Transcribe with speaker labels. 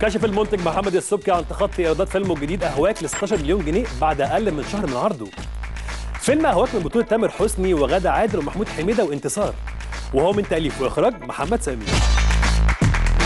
Speaker 1: كشف المنتج محمد السبكي عن تخطي إيرادات فيلمه الجديد أهواك ل 16 مليون جنيه بعد أقل من شهر من عرضه. فيلم أهواك من بطولة تامر حسني وغادة عادل ومحمود حميدة وانتصار وهو من تأليف وإخراج محمد سامي.